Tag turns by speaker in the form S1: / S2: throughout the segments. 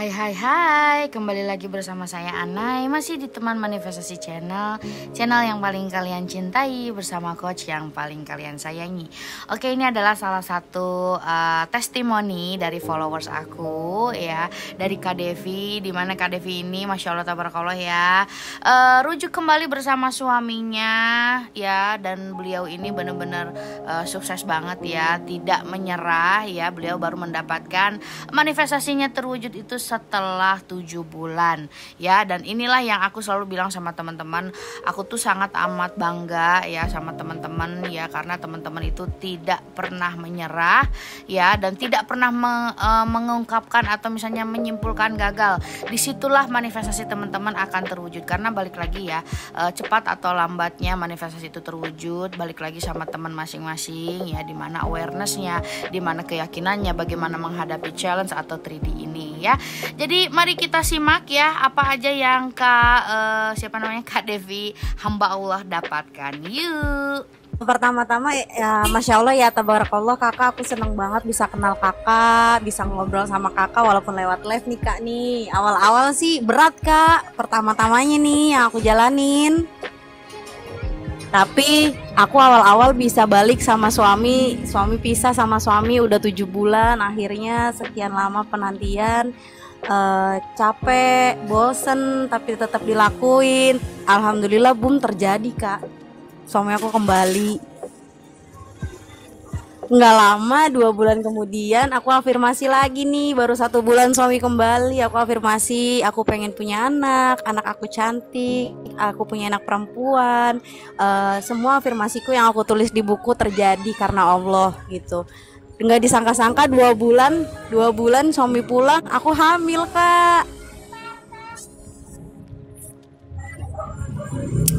S1: Hai hai hai, kembali lagi bersama saya Anai. Masih di teman manifestasi channel. Channel yang paling kalian cintai Bersama coach yang paling kalian sayangi. Oke ini adalah salah satu uh, testimoni dari followers aku ya. Dari Kak Devi Di mana Kak Devi ini Masya Allah tabarakallah ya. Uh, Rujuk kembali bersama suaminya ya. Dan beliau ini benar-benar uh, sukses banget ya. Tidak menyerah ya. Beliau baru mendapatkan manifestasinya terwujud itu setelah tujuh bulan. Ya dan inilah yang aku selalu bilang sama teman-teman. Aku tuh sangat amat bangga ya sama teman-teman ya karena teman-teman itu tidak pernah menyerah ya dan tidak pernah me, e, mengungkapkan atau misalnya menyimpulkan gagal. Di situlah manifestasi teman-teman akan terwujud. Karena balik lagi ya e, cepat atau lambatnya manifestasi itu terwujud. Balik lagi sama teman masing-masing ya di mana awarenessnya di mana keyakinannya bagaimana menghadapi challenge atau 3D ini ya jadi mari kita simak ya apa aja yang Kak uh, siapa namanya Kak Devi hamba Allah dapatkan. Yuk.
S2: Pertama-tama ya Masya Allah ya Tabarakallah kakak aku seneng banget bisa kenal kakak Bisa ngobrol sama kakak walaupun lewat live nih kak nih Awal-awal sih berat kak Pertama-tamanya nih yang aku jalanin tapi aku awal-awal bisa balik sama suami suami pisah sama suami udah tujuh bulan akhirnya sekian lama penantian uh, capek, bosen, tapi tetap dilakuin. Alhamdulillah boom terjadi kak. Suami aku kembali. Nggak lama dua bulan kemudian aku afirmasi lagi nih baru satu bulan suami kembali aku afirmasi aku pengen punya anak anak aku cantik aku punya anak perempuan uh, semua afirmasiku yang aku tulis di buku terjadi karena Allah gitu nggak disangka-sangka dua bulan dua bulan suami pulang aku hamil kak.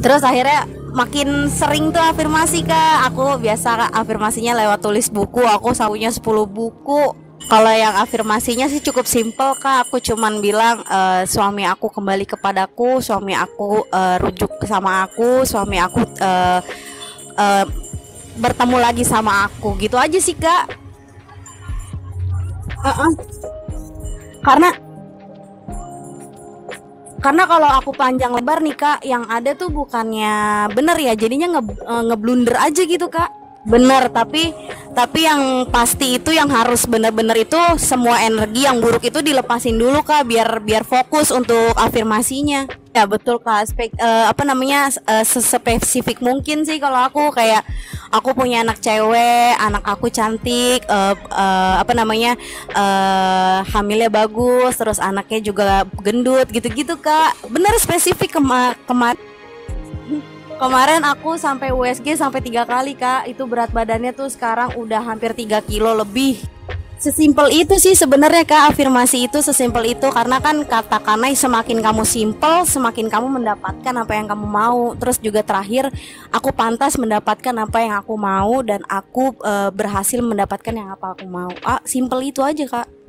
S2: Terus akhirnya makin sering tuh afirmasi kak. Aku biasa kak, afirmasinya lewat tulis buku. Aku sahunya 10 buku. Kalau yang afirmasinya sih cukup simpel kak. Aku cuman bilang e, suami aku kembali kepadaku suami aku e, rujuk sama aku suami aku e, e, bertemu lagi sama aku. Gitu aja sih kak karena karena kalau aku panjang lebar nih kak yang ada tuh bukannya bener ya jadinya nge eh, ngeblunder aja gitu kak bener tapi tapi yang pasti itu yang harus bener-bener itu semua energi yang buruk itu dilepasin dulu kak biar biar fokus untuk afirmasinya. Ya betul kak, Spek, uh, apa namanya uh, sespesifik mungkin sih kalau aku. Kayak aku punya anak cewek, anak aku cantik, uh, uh, apa namanya uh, hamilnya bagus, terus anaknya juga gendut gitu-gitu kak. Bener spesifik kema kemarin kemarin aku sampai USG sampai tiga kali kak, itu berat badannya tuh sekarang udah hampir 3 kilo lebih. Sesimpel itu sih sebenarnya kak afirmasi itu sesimpel itu. Karena kan katakanlah semakin kamu simpel semakin kamu mendapatkan apa yang kamu mau. Terus juga terakhir aku pantas mendapatkan apa yang aku mau dan aku e, berhasil mendapatkan yang apa aku mau. Ah simpel itu aja kak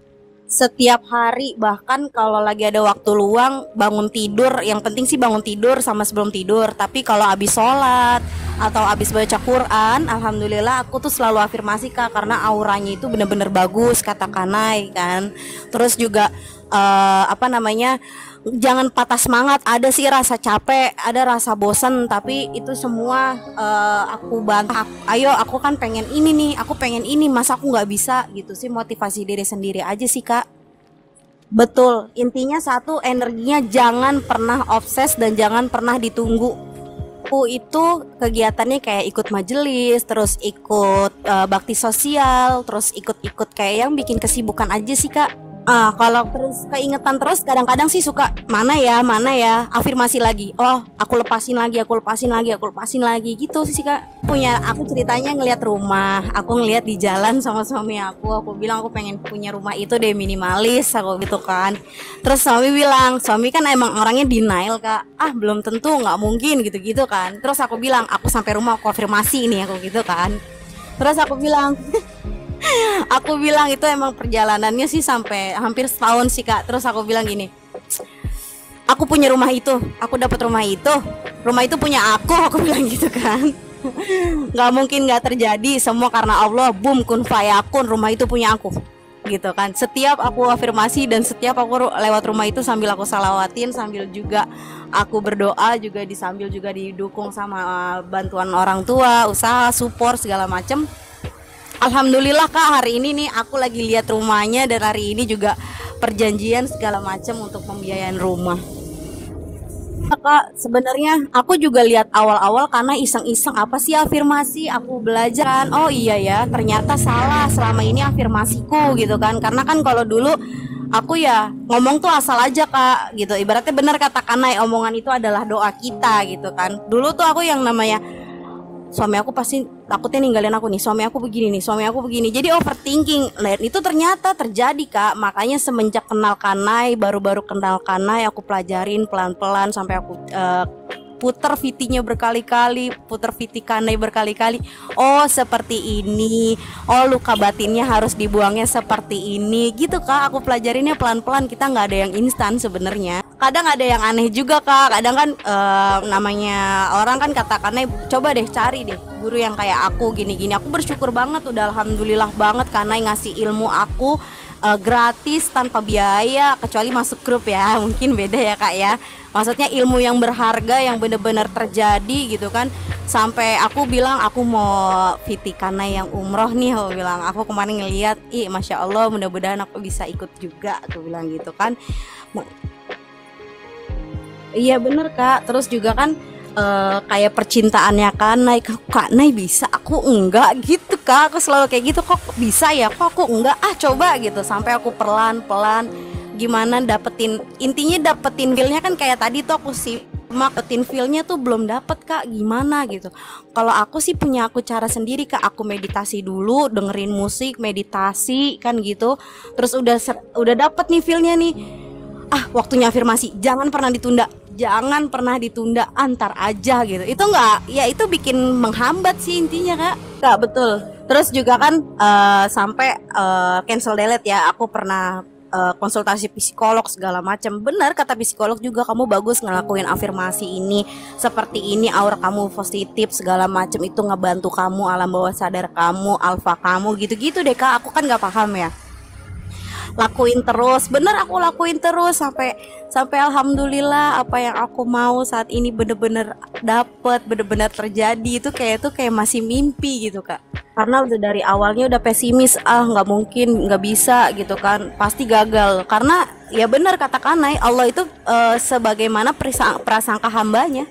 S2: setiap hari bahkan kalau lagi ada waktu luang bangun tidur yang penting sih bangun tidur sama sebelum tidur. Tapi kalau habis sholat atau habis baca Quran alhamdulillah aku tuh selalu afirmasi kak karena auranya itu bener-bener bagus kata kanai kan. Terus juga uh, apa namanya jangan patah semangat. Ada sih rasa capek ada rasa bosan tapi itu semua uh, aku bantu. Ayo aku kan pengen ini nih aku pengen ini masa aku nggak bisa? Gitu sih motivasi diri sendiri aja sih kak. Betul. Intinya satu energinya jangan pernah obses dan jangan pernah ditunggu. Aku itu kegiatannya kayak ikut majelis, terus ikut uh, bakti sosial, terus ikut-ikut kayak yang bikin kesibukan aja sih kak. Ah, kalau terus keingetan terus kadang-kadang sih suka mana ya, mana ya, afirmasi lagi. Oh, aku lepasin lagi, aku lepasin lagi, aku lepasin lagi gitu sih Kak. Punya aku ceritanya ngelihat rumah, aku ngelihat di jalan sama suami aku, aku bilang aku pengen punya rumah itu deh minimalis aku gitu kan. Terus suami bilang, suami kan emang orangnya denial Kak. Ah, belum tentu, nggak mungkin gitu-gitu kan. Terus aku bilang, aku sampai rumah aku afirmasi ini aku gitu kan. Terus aku bilang aku bilang itu emang perjalanannya sih sampai hampir setahun sih kak. Terus aku bilang gini aku punya rumah itu. Aku dapat rumah itu. Rumah itu punya aku. Aku bilang gitu kan. Nggak mungkin nggak terjadi semua karena Allah. Boom kun fayakun rumah itu punya aku. Gitu kan. Setiap aku afirmasi dan setiap aku lewat rumah itu sambil aku salawatin sambil juga aku berdoa juga disambil juga didukung sama bantuan orang tua usaha support segala macem Alhamdulillah kak hari ini nih aku lagi lihat rumahnya dan hari ini juga perjanjian segala macam untuk pembiayaan rumah. Kak, sebenarnya aku juga lihat awal-awal karena iseng-iseng apa sih afirmasi aku belajar kan. Oh iya ya, ternyata salah selama ini afirmasiku gitu kan. Karena kan kalau dulu aku ya ngomong tuh asal aja kak gitu ibaratnya benar kata Kanai omongan itu adalah doa kita gitu kan dulu tuh aku yang namanya suami aku pasti takutnya ninggalin aku nih suami aku begini nih suami aku begini jadi overthinking dan itu ternyata terjadi kak makanya semenjak kenal kanai baru-baru kenal kanai aku pelajarin pelan-pelan sampai aku uh, puter vitinya berkali-kali, puter viti kanai berkali-kali. Oh, seperti ini. Oh, luka batinnya harus dibuangnya seperti ini. Gitu Kak, aku pelajarinnya pelan-pelan. Kita nggak ada yang instan sebenarnya. Kadang ada yang aneh juga Kak. Kadang kan uh, namanya orang kan katakannya coba deh cari deh guru yang kayak aku gini-gini. Aku bersyukur banget udah alhamdulillah banget karena ngasih ilmu aku uh, gratis tanpa biaya kecuali masuk grup ya. Mungkin beda ya kak ya. Maksudnya ilmu yang berharga yang benar-benar terjadi gitu kan. Sampai aku bilang aku mau fitikana yang umroh nih aku bilang. Aku kemarin ngeliat ih masya allah mudah-mudahan aku bisa ikut juga aku bilang gitu kan iya bener kak. Terus juga kan uh, kayak percintaannya kan naik kak naik bisa? Aku enggak. Gitu kak. Aku selalu kayak gitu. Kok bisa ya? Kok aku enggak? Ah coba gitu. Sampai aku pelan pelan gimana dapetin intinya dapetin feelnya kan kayak tadi tuh aku sih dapetin feelnya tuh belum dapet kak. Gimana gitu. Kalau aku sih punya aku cara sendiri kak. Aku meditasi dulu dengerin musik meditasi kan gitu. Terus udah udah dapet nih feelnya nih ah waktunya afirmasi. Jangan pernah ditunda. Jangan pernah ditunda. Antar aja gitu. Itu enggak ya itu bikin menghambat sih intinya kak. Kak betul. Terus juga kan uh, sampai uh, cancel delete ya. Aku pernah uh, konsultasi psikolog segala macam benar kata psikolog juga kamu bagus ngelakuin afirmasi ini. Seperti ini aura kamu positif segala macam itu ngebantu kamu alam bawah sadar kamu alfa kamu. Gitu-gitu deh kak. Aku kan nggak paham ya lakuin terus. Bener aku lakuin terus sampai sampai alhamdulillah apa yang aku mau saat ini bener-bener dapet bener-bener terjadi. Itu kayak itu kayak masih mimpi gitu kak. Karena udah dari awalnya udah pesimis ah nggak mungkin nggak bisa gitu kan. Pasti gagal. Karena ya benar kata Kanai Allah itu uh, sebagaimana prasangka hambanya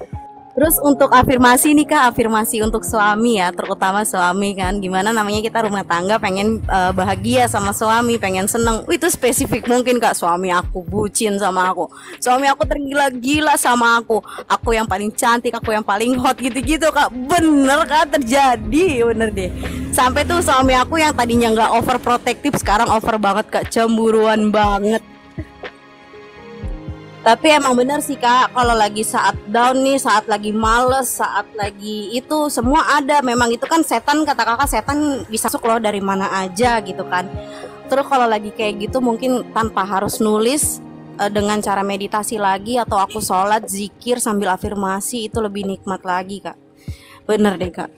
S2: Terus untuk afirmasi nih kak, afirmasi untuk suami ya, terutama suami kan, gimana namanya kita rumah tangga pengen uh, bahagia sama suami, pengen seneng. Itu spesifik mungkin kak, suami aku bucin sama aku, suami aku tergila-gila sama aku, aku yang paling cantik, aku yang paling hot gitu-gitu kak, bener kak terjadi, bener deh. Sampai tuh suami aku yang tadinya nggak overprotective, sekarang over banget kak, cemburuan banget tapi emang bener sih kak. Kalau lagi saat down nih saat lagi males saat lagi itu semua ada. Memang itu kan setan kata kakak setan bisa masuk loh dari mana aja gitu kan. Terus kalau lagi kayak gitu mungkin tanpa harus nulis uh, dengan cara meditasi lagi atau aku sholat zikir sambil afirmasi itu lebih nikmat lagi kak. Bener deh kak.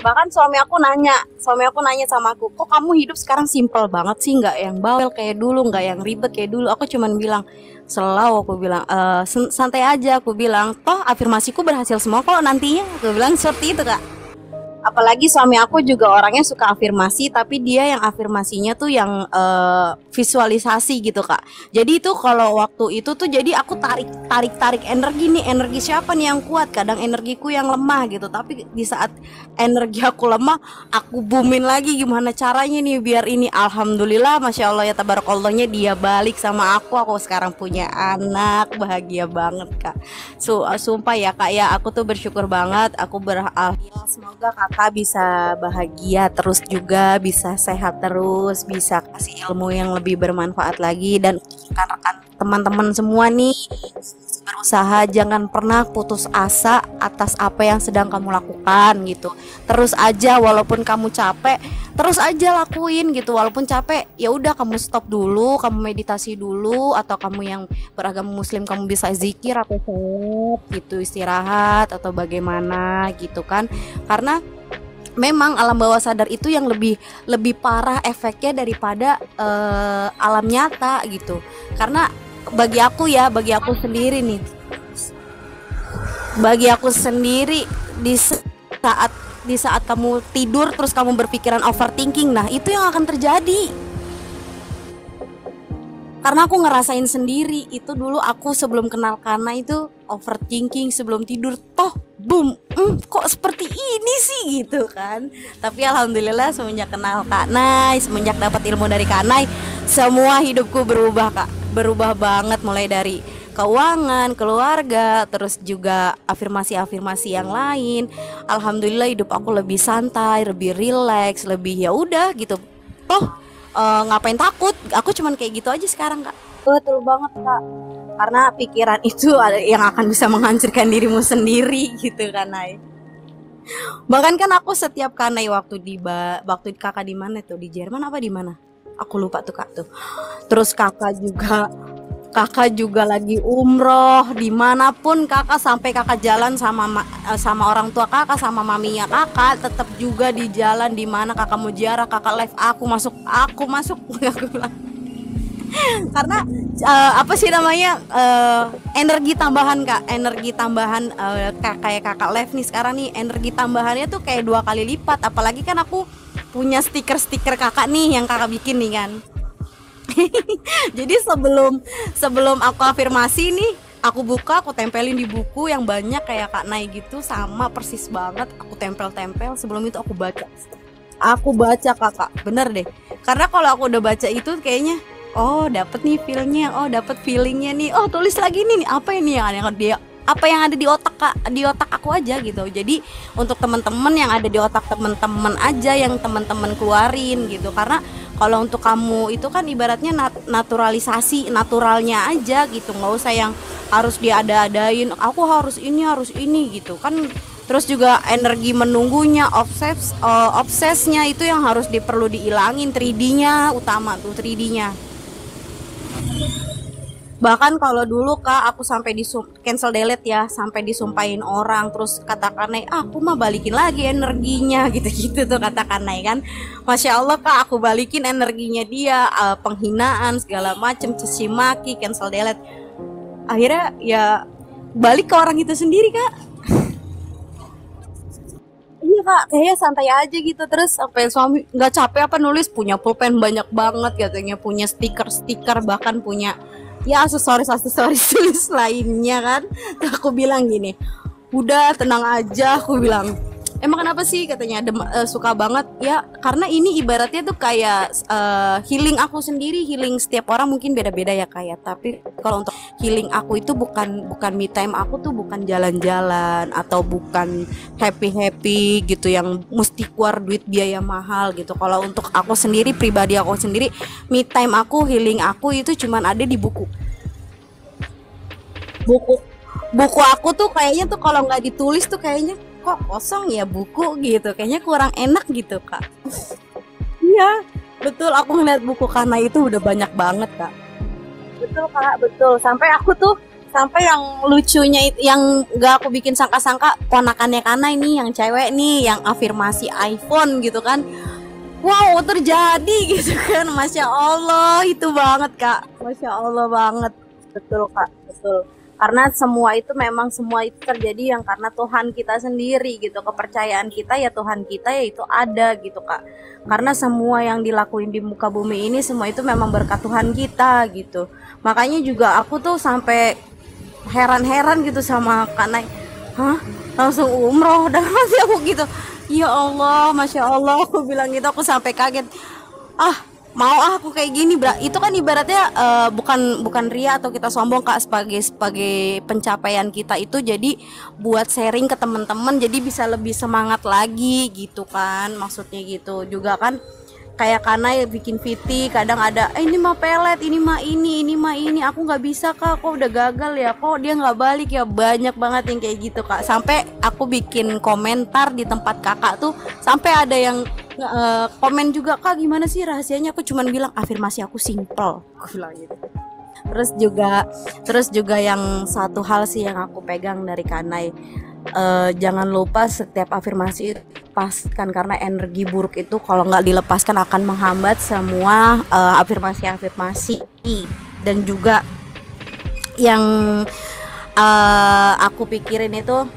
S2: Bahkan suami aku nanya suami aku nanya sama aku kok kamu hidup sekarang simple banget sih? Nggak yang bawel kayak dulu nggak yang ribet kayak dulu? Aku cuman bilang selalu aku bilang e, santai aja aku bilang toh afirmasiku berhasil semua kok nantinya. Aku bilang seperti itu kak apalagi suami aku juga orangnya suka afirmasi tapi dia yang afirmasinya tuh yang uh, visualisasi gitu kak. Jadi itu kalau waktu itu tuh jadi aku tarik tarik tarik energi nih. Energi siapa nih yang kuat? Kadang energiku yang lemah gitu. Tapi di saat energi aku lemah aku boomin lagi gimana caranya nih biar ini. Alhamdulillah masya allah ya tabarakallahnya dia balik sama aku. Aku sekarang punya anak bahagia banget kak. So, sumpah ya kak ya. Aku tuh bersyukur banget. Aku berhal semoga kak kakak bisa bahagia terus juga bisa sehat terus bisa kasih ilmu yang lebih bermanfaat lagi dan rekan-rekan teman-teman semua nih berusaha jangan pernah putus asa atas apa yang sedang kamu lakukan gitu. Terus aja walaupun kamu capek terus aja lakuin gitu. Walaupun capek ya udah kamu stop dulu kamu meditasi dulu atau kamu yang beragama muslim kamu bisa zikir atau sholat gitu istirahat atau bagaimana gitu kan. Karena memang alam bawah sadar itu yang lebih lebih parah efeknya daripada uh, alam nyata gitu. Karena bagi aku ya bagi aku sendiri nih bagi aku sendiri di saat di saat kamu tidur terus kamu berpikiran overthinking nah itu yang akan terjadi karena aku ngerasain sendiri itu dulu aku sebelum kenal Kana itu overthinking sebelum tidur toh boom mm, kok seperti ini sih gitu kan tapi alhamdulillah semenjak kenal Kak Nay semenjak dapat ilmu dari Kak Nay semua hidupku berubah Kak berubah banget mulai dari keuangan, keluarga, terus juga afirmasi-afirmasi yang lain. Alhamdulillah hidup aku lebih santai, lebih rileks, lebih ya udah gitu. Toh uh, ngapain takut? Aku cuman kayak gitu aja sekarang kak. Betul banget kak. Karena pikiran itu yang akan bisa menghancurkan dirimu sendiri gitu kan Nay. Bahkan kan aku setiap kanai waktu di ba waktu kakak di mana tuh? Di Jerman apa di mana? Aku lupa tuh kak tuh. Terus kakak juga kakak juga lagi umroh di mana pun kakak sampai kakak jalan sama eh, sama orang tua kakak sama maminya kakak tetap juga di jalan di mana kakak mau ziarah kakak live aku masuk aku masuk. Karena uh, apa sih namanya uh, energi tambahan kak. Energi tambahan uh, kayak kakak live nih sekarang nih energi tambahannya tuh kayak dua kali lipat. Apalagi kan aku punya stiker-stiker kakak nih yang kakak bikin nih kan jadi sebelum sebelum aku afirmasi nih aku buka aku tempelin di buku yang banyak kayak kak Nai gitu sama persis banget aku tempel-tempel sebelum itu aku baca. Aku baca kakak bener deh. Karena kalau aku udah baca itu kayaknya oh dapet nih feelnya oh dapet feelingnya nih. Oh tulis lagi nih apa ini yang dia apa yang ada di otak kak di otak aku aja gitu. Jadi untuk teman-teman yang ada di otak teman-teman aja yang teman-teman keluarin gitu. Karena kalau untuk kamu itu kan ibaratnya nat naturalisasi naturalnya aja gitu. Nggak usah yang harus diada-adain aku harus ini harus ini gitu. Kan terus juga energi menunggunya obses uh, obsesnya itu yang harus diperlu diilangin 3D-nya utama tuh 3D-nya bahkan kalau dulu kak aku sampai di cancel delete ya sampai disumpahin orang terus katakan ah, aku mah balikin lagi energinya gitu-gitu tuh katakan kan? Masya allah kak aku balikin energinya dia uh, penghinaan segala macem caci maki cancel delete. Akhirnya ya balik ke orang itu sendiri kak. Iya kak kayaknya santai aja gitu terus sampai suami nggak capek apa nulis punya pulpen banyak banget katanya punya stiker stiker bahkan punya ya aksesoris aksesoris lainnya kan. Aku bilang gini udah tenang aja. Aku bilang emang kenapa sih? katanya dem, uh, suka banget. Ya karena ini ibaratnya tuh kayak uh, healing aku sendiri healing setiap orang mungkin beda-beda ya kayak ya. tapi kalau untuk healing aku itu bukan bukan me time aku tuh bukan jalan-jalan atau bukan happy happy gitu yang mesti keluar duit biaya mahal gitu. Kalau untuk aku sendiri pribadi aku sendiri me time aku healing aku itu cuman ada di buku. Buku? Buku aku tuh kayaknya tuh kalau nggak ditulis tuh kayaknya kok kosong ya buku gitu. Kayaknya kurang enak gitu kak. Iya betul. Aku ngeliat buku karena itu udah banyak banget kak. Betul kak. Betul. Sampai aku tuh sampai yang lucunya yang gak aku bikin sangka-sangka ponakannya karena ini yang cewek nih yang afirmasi iPhone gitu kan. Wow terjadi gitu kan. Masya Allah itu banget kak. Masya Allah banget. Betul kak. Betul karena semua itu memang semua itu terjadi yang karena Tuhan kita sendiri gitu. Kepercayaan kita ya Tuhan kita ya itu ada gitu kak. Karena semua yang dilakuin di muka bumi ini semua itu memang berkat Tuhan kita gitu. Makanya juga aku tuh sampai heran-heran gitu sama Kak Nay hah? Langsung umroh dan masih aku gitu. Ya Allah masya Allah aku bilang gitu aku sampai kaget. Ah mau ah aku kayak gini itu kan ibaratnya uh, bukan bukan ria atau kita sombong kak sebagai sebagai pencapaian kita itu jadi buat sharing ke teman-teman jadi bisa lebih semangat lagi gitu kan maksudnya gitu. Juga kan kayak karena ya bikin VT kadang ada eh ini mah pelet ini mah ini ini mah ini aku nggak bisa kak kok udah gagal ya kok dia nggak balik ya. Banyak banget yang kayak gitu kak. Sampai aku bikin komentar di tempat kakak tuh sampai ada yang uh, komen juga kak gimana sih rahasianya? Aku cuman bilang afirmasi aku simple. Aku bilang gitu. Terus juga terus juga yang satu hal sih yang aku pegang dari Kanai uh, jangan lupa setiap afirmasi dilepaskan karena energi buruk itu kalau nggak dilepaskan akan menghambat semua uh, afirmasi-afirmasi. Dan juga yang uh, aku pikirin itu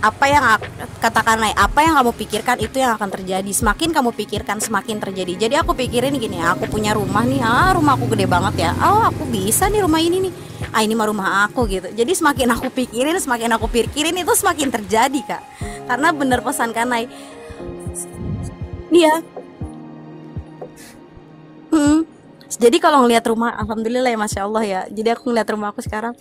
S2: apa yang katakanlah apa yang kamu pikirkan itu yang akan terjadi. Semakin kamu pikirkan semakin terjadi. Jadi aku pikirin gini aku punya rumah nih ah rumah aku gede banget ya. Oh aku bisa nih rumah ini nih. Ah ini mah rumah aku gitu. Jadi semakin aku pikirin semakin aku pikirin itu semakin terjadi kak. Karena bener pesan kanai iya. Hmm jadi kalau ngelihat rumah alhamdulillah ya masya Allah ya. Jadi aku ngeliat rumah aku sekarang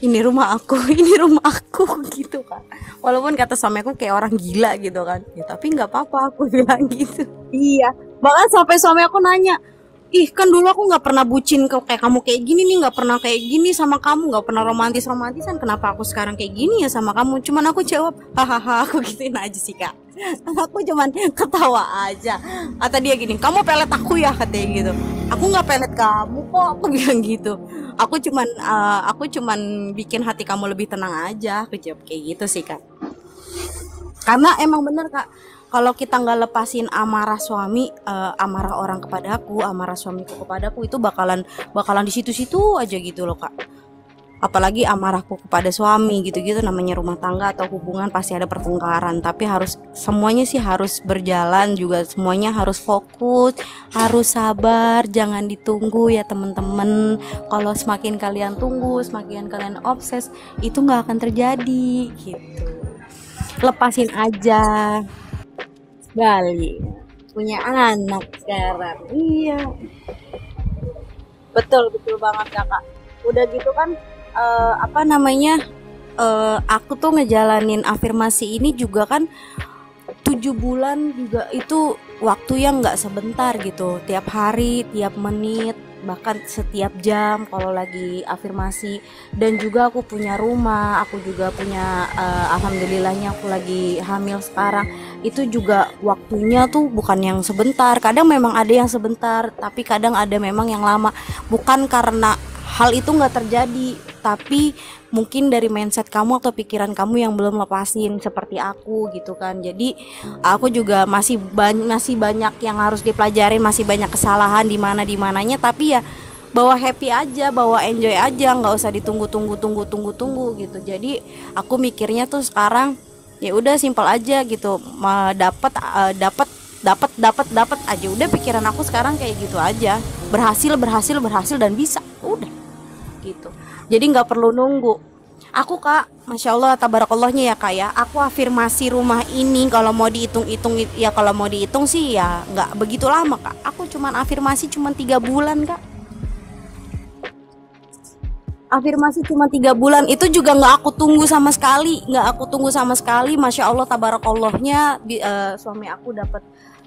S2: ini rumah aku ini rumah aku gitu kan walaupun kata suami aku kayak orang gila gitu kan. Ya tapi nggak apa-apa aku bilang gitu. Iya. Bahkan sampai suami aku nanya ih kan dulu aku nggak pernah bucin ke kayak kamu kayak gini nih nggak pernah kayak gini sama kamu nggak pernah romantis romantisan kenapa aku sekarang kayak gini ya sama kamu? Cuman aku jawab hahaha aku gituin aja sih kak. Aku cuman ketawa aja. Atau dia gini kamu pelet aku ya katanya gitu aku nggak pelet kamu kok aku bilang gitu. Aku cuman uh, aku cuman bikin hati kamu lebih tenang aja. Aku jawab kayak gitu sih kak. Karena emang bener kak kalau kita nggak lepasin amarah suami uh, amarah orang kepada aku amarah suamiku kepadaku itu bakalan bakalan di situ-situ aja gitu loh kak apalagi amarahku kepada suami gitu-gitu namanya rumah tangga atau hubungan pasti ada pertengkaran. Tapi harus semuanya sih harus berjalan juga. Semuanya harus fokus harus sabar jangan ditunggu ya temen-temen kalau semakin kalian tunggu semakin kalian obses itu nggak akan terjadi gitu. Lepasin aja. Bali punya anak sekarang. Iya. Betul betul banget kakak. Udah gitu kan uh, apa namanya uh, aku tuh ngejalanin afirmasi ini juga kan tujuh bulan juga itu waktu yang nggak sebentar gitu. Tiap hari tiap menit bahkan setiap jam kalau lagi afirmasi. Dan juga aku punya rumah aku juga punya uh, alhamdulillahnya aku lagi hamil sekarang. Itu juga waktunya tuh bukan yang sebentar. Kadang memang ada yang sebentar tapi kadang ada memang yang lama. Bukan karena hal itu nggak terjadi tapi mungkin dari mindset kamu atau pikiran kamu yang belum lepasin seperti aku gitu kan. Jadi aku juga masih banyak masih banyak yang harus dipelajari masih banyak kesalahan di mana di mananya. Tapi ya bawa happy aja bawa enjoy aja nggak usah ditunggu tunggu tunggu tunggu tunggu gitu. Jadi aku mikirnya tuh sekarang ya udah simpel aja gitu. Dapat uh, dapat dapat dapat dapat aja. Udah pikiran aku sekarang kayak gitu aja. Berhasil berhasil berhasil dan bisa jadi nggak perlu nunggu. Aku kak masya allah tabarakallahnya ya kak ya. Aku afirmasi rumah ini kalau mau dihitung-hitung ya kalau mau dihitung sih ya nggak begitu lama kak. Aku cuman afirmasi cuma tiga bulan kak. Afirmasi cuma tiga bulan. Itu juga nggak aku tunggu sama sekali nggak aku tunggu sama sekali. Masya allah tabarakallahnya uh, suami aku dapat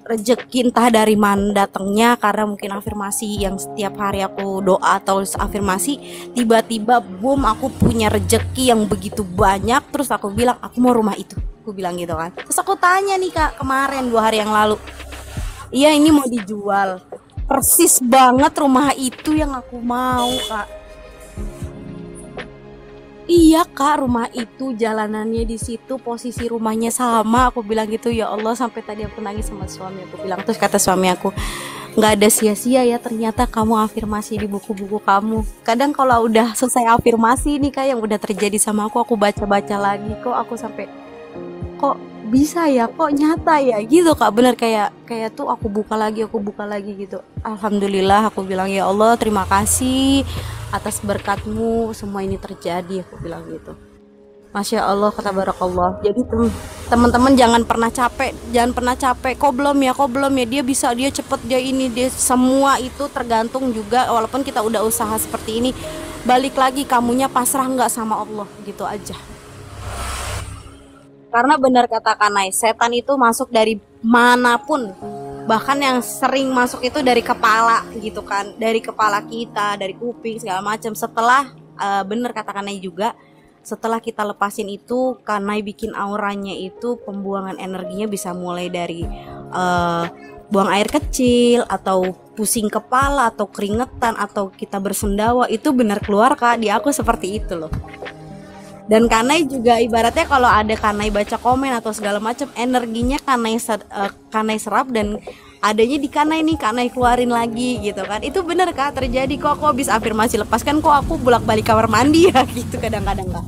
S2: rezeki entah dari mana datangnya karena mungkin afirmasi yang setiap hari aku doa atau afirmasi tiba-tiba boom aku punya rezeki yang begitu banyak terus aku bilang aku mau rumah itu. Aku bilang gitu kan. Terus aku tanya nih kak kemarin dua hari yang lalu. Iya ini mau dijual. Persis banget rumah itu yang aku mau kak Iya kak, rumah itu jalanannya di situ, posisi rumahnya sama. Aku bilang gitu ya Allah sampai tadi aku nangis sama suami. Aku bilang terus kata suami aku nggak ada sia-sia ya ternyata kamu afirmasi di buku-buku kamu. Kadang kalau udah selesai afirmasi nih kak yang udah terjadi sama aku, aku baca-baca lagi kok aku sampai kok bisa ya kok nyata ya gitu kak. Bener kayak kayak tuh aku buka lagi aku buka lagi gitu. Alhamdulillah aku bilang ya Allah terima kasih atas berkatmu semua ini terjadi aku bilang gitu. Masya Allah kata barakallah. Jadi teman-teman jangan pernah capek Jangan pernah capek. Kok belum ya kok belum ya? Dia bisa dia cepet dia ini dia Semua itu tergantung juga Walaupun kita udah usaha seperti ini. Balik lagi kamunya pasrah nggak sama Allah Gitu aja karena benar kata Kanai, setan itu masuk dari mana pun. Bahkan yang sering masuk itu dari kepala gitu kan, dari kepala kita, dari kuping segala macam. Setelah uh, benar kata Kanai juga, setelah kita lepasin itu Kanai bikin auranya itu pembuangan energinya bisa mulai dari uh, buang air kecil atau pusing kepala atau keringetan atau kita bersendawa itu benar keluar kak di aku seperti itu loh dan Kanai juga ibaratnya kalau ada Kanai baca komen atau segala macam energinya Kanai uh, Kanai serap dan adanya di Kanai nih Kanai keluarin lagi gitu kan. Itu bener kak terjadi kok. Aku habis afirmasi lepas kan kok aku bolak balik kamar mandi ya? Gitu kadang-kadang kak.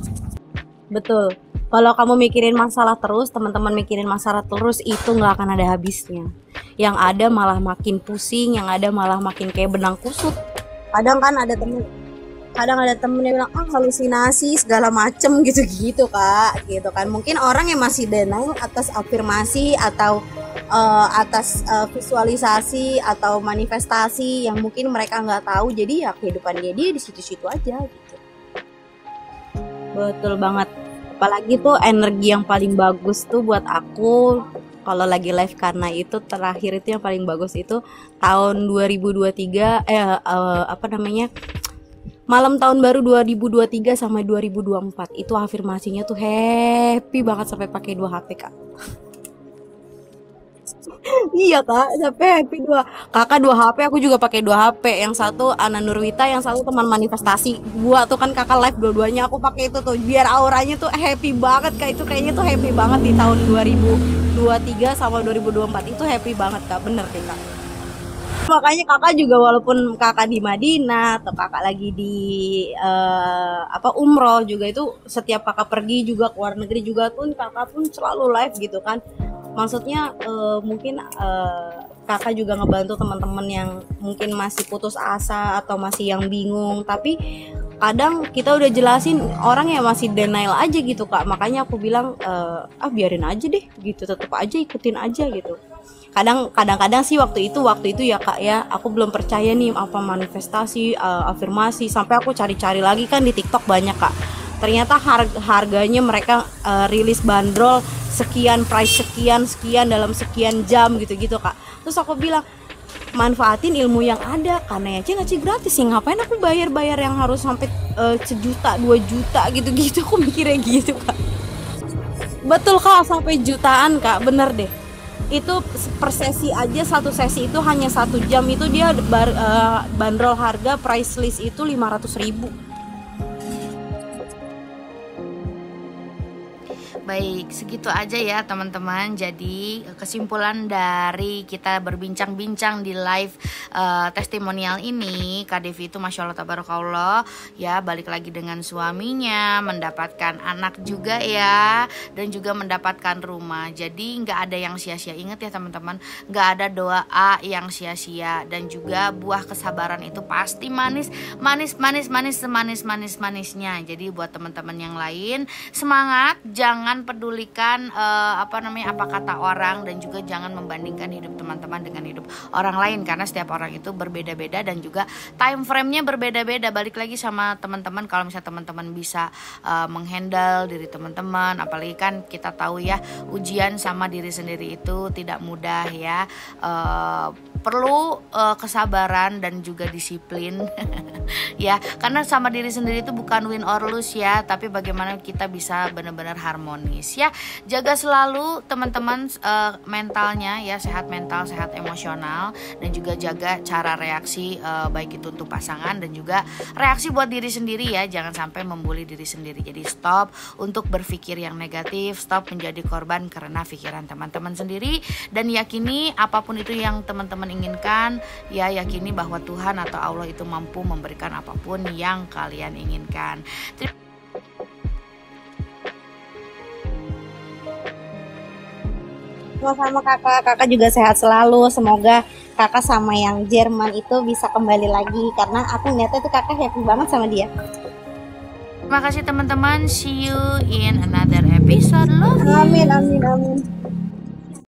S2: Betul. Kalau kamu mikirin masalah terus teman-teman mikirin masalah terus itu nggak akan ada habisnya. Yang ada malah makin pusing yang ada malah makin kayak benang kusut. Kadang kan ada temen kadang ada temen yang bilang ah halusinasi segala macem gitu-gitu kak gitu kan. Mungkin orang yang masih denial atas afirmasi atau uh, atas uh, visualisasi atau manifestasi yang mungkin mereka nggak tahu jadi ya kehidupan dia dia di situ-situ aja gitu. Betul banget. Apalagi tuh energi yang paling bagus tuh buat aku kalau lagi live karena itu terakhir itu yang paling bagus itu tahun 2023 eh uh, apa namanya malam tahun baru 2023 sampai 2024 itu afirmasinya tuh happy banget sampai pakai dua HP kak. Iya kak. Sampai happy dua. Kakak dua HP aku juga pakai dua HP yang satu Ana Nurwita yang satu teman manifestasi gua. Tuh kan kakak live dua-duanya aku pakai itu tuh. Biar auranya tuh happy banget kak. Itu kayaknya tuh happy banget di tahun 2023 sama 2024 itu happy banget kak. Bener kak makanya kakak juga walaupun kakak di Madinah atau kakak lagi di uh, apa umroh juga itu setiap kakak pergi juga ke luar negeri juga pun kakak pun selalu live gitu kan. Maksudnya uh, mungkin uh, kakak juga ngebantu teman-teman yang mungkin masih putus asa atau masih yang bingung. Tapi kadang kita udah jelasin orang yang masih denial aja gitu kak. Makanya aku bilang uh, ah biarin aja deh gitu tetap aja ikutin aja gitu kadang kadang-kadang sih waktu itu waktu itu ya kak ya aku belum percaya nih apa manifestasi uh, afirmasi. Sampai aku cari-cari lagi kan di TikTok banyak kak. Ternyata harga harganya mereka uh, rilis bandrol sekian price sekian sekian dalam sekian jam gitu-gitu kak. Terus aku bilang manfaatin ilmu yang ada karena ya sih gratis sih. Ngapain aku bayar-bayar yang harus sampai uh, sejuta dua juta gitu-gitu? Aku mikirnya gitu kak. Betul kak sampai jutaan kak. Bener deh itu per sesi aja satu sesi itu hanya satu jam. Itu dia bar, uh, bandrol harga price list itu 500 ribu
S1: Baik, segitu aja ya teman-teman. Jadi kesimpulan dari kita berbincang-bincang di live uh, testimonial ini, Kak itu masya Allah tabarakallah ya balik lagi dengan suaminya, mendapatkan anak juga ya, dan juga mendapatkan rumah. Jadi nggak ada yang sia-sia. Ingat ya teman-teman, nggak ada doa yang sia-sia dan juga buah kesabaran itu pasti manis, manis, manis, manis, semanis, manis, manisnya. Jadi buat teman-teman yang lain semangat, jangan jangan pedulikan uh, apa namanya apa kata orang dan juga jangan membandingkan hidup teman-teman dengan hidup orang lain karena setiap orang itu berbeda-beda dan juga time frame-nya berbeda-beda. Balik lagi sama teman-teman kalau misalnya teman-teman bisa uh, menghandle diri teman-teman, apalagi kan kita tahu ya ujian sama diri sendiri itu tidak mudah ya. Uh, perlu uh, kesabaran dan juga disiplin. Ya karena sama diri sendiri itu bukan win or lose ya tapi bagaimana kita bisa benar-benar harmonis. Ya jaga selalu teman-teman uh, mentalnya ya sehat mental sehat emosional dan juga jaga cara reaksi uh, baik itu untuk pasangan dan juga reaksi buat diri sendiri ya. Jangan sampai membuli diri sendiri. Jadi stop untuk berpikir yang negatif stop menjadi korban karena pikiran teman-teman sendiri. Dan yakini apa pun itu yang teman-teman inginkan, ya yakini bahwa Tuhan atau Allah itu mampu memberikan apa pun yang kalian inginkan.
S2: sama kakak, kakak juga sehat selalu. Semoga kakak sama yang Jerman itu bisa kembali lagi karena aku ngeliatnya tuh kakak happy banget sama dia.
S1: Terima kasih teman-teman. See you in another episode. Love you.
S2: Amin, amin, amin.